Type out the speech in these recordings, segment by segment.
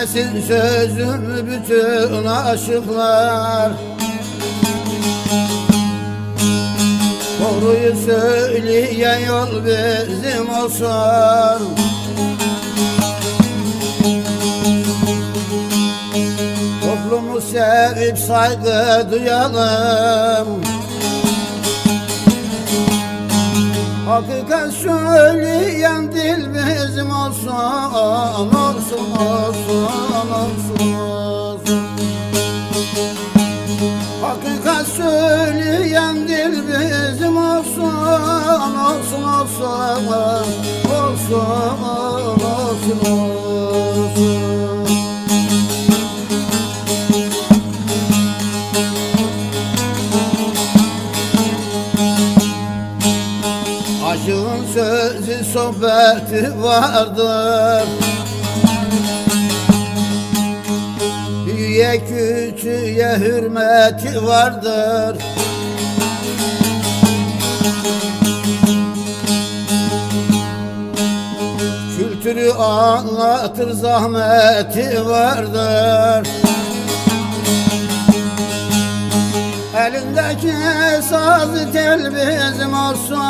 Dinlesin sözümü bütün aşıklar. Doğruyu söyleyen yol bizim olsun. Toplumu sevip saygı duyalım Hakikat söyleyen dil bizim olsun. Olsun, olsun, olsun, Hakikat söyleyen dil bizim olsun. Olsun, olsun, olsun, olsun, olsun. Sözü sohbeti vardır. Büyüye küçüğe hürmeti vardır. Kültürü anlatır zahmeti vardır. Elindeki sazı tel bizim olsun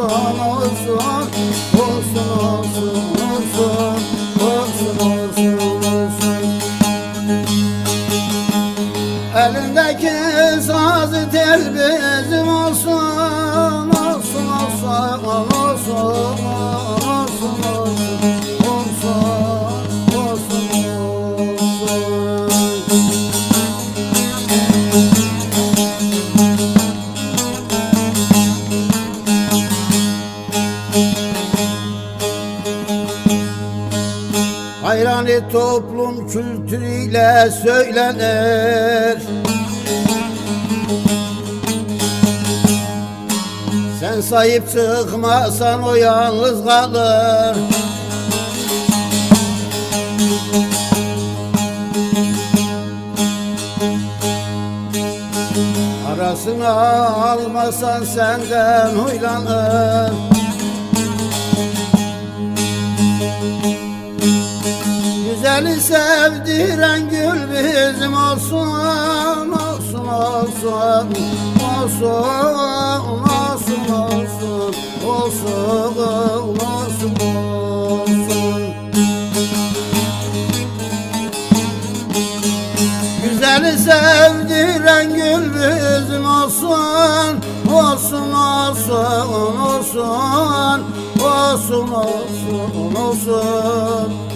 olsun, olsun Olsun, olsun, olsun Olsun, olsun, olsun Elindeki sazı tel bizim olsun Olsun, olsun, olsun Hayrani toplum kültürüyle söylenir. Sen sahip çıkmasan o yalnız kalır. Arasına almasan senden huylanır Güzeli sevdiren gül bizim olsun Olsun olsun. Olsun olsun olsun. Olsun olsun olsun. Güzeli sevdiren gül bizim olsun. Olsun olsun olsun. Olsun olsun olsun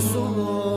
olsun